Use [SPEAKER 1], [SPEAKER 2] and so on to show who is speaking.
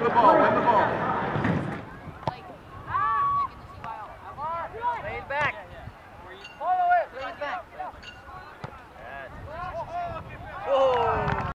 [SPEAKER 1] The ball. Win the